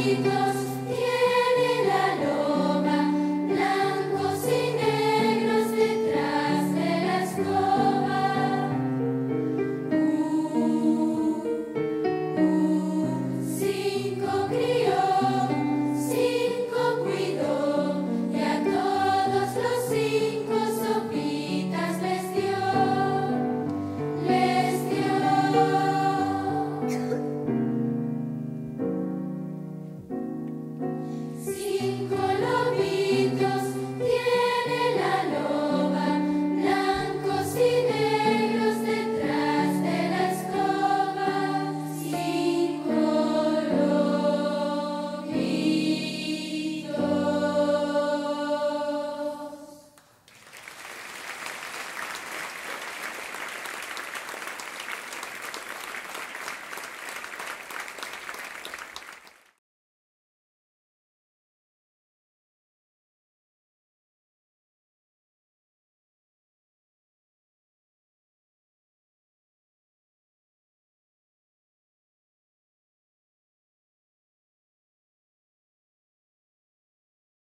Jesus.